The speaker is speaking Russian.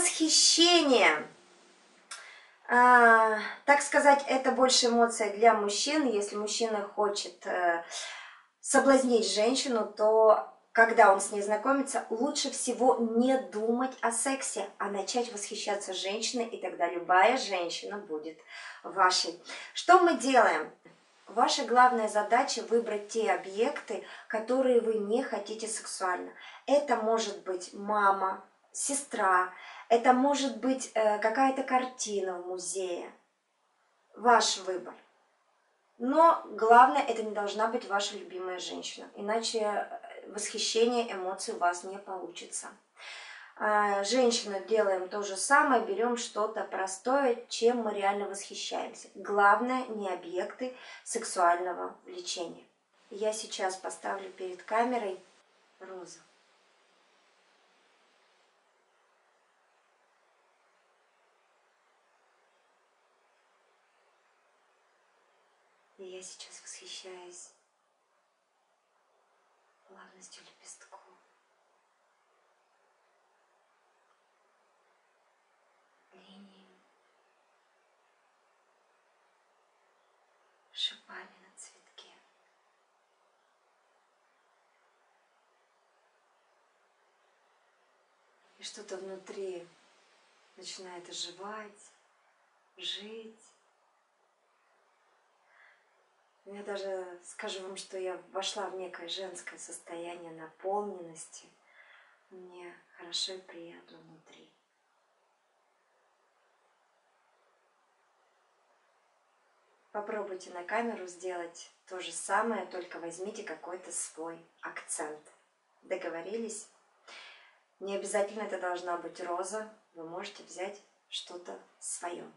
восхищение. А, так сказать, это больше эмоция для мужчин. Если мужчина хочет э, соблазнить женщину, то когда он с ней знакомится, лучше всего не думать о сексе, а начать восхищаться женщиной, и тогда любая женщина будет вашей. Что мы делаем? Ваша главная задача выбрать те объекты, которые вы не хотите сексуально. Это может быть мама, сестра, это может быть э, какая-то картина в музее. Ваш выбор. Но главное, это не должна быть ваша любимая женщина, иначе э, восхищение эмоций у вас не получится. А, женщина делаем то же самое, берем что-то простое, чем мы реально восхищаемся. Главное, не объекты сексуального влечения. Я сейчас поставлю перед камерой розу. И я сейчас восхищаюсь плавностью лепестков. Линиями. Шипами на цветке. И что-то внутри начинает оживать, жить. Я даже скажу вам, что я вошла в некое женское состояние наполненности. Мне хорошо и приятно внутри. Попробуйте на камеру сделать то же самое, только возьмите какой-то свой акцент. Договорились? Не обязательно это должна быть роза, вы можете взять что-то свое.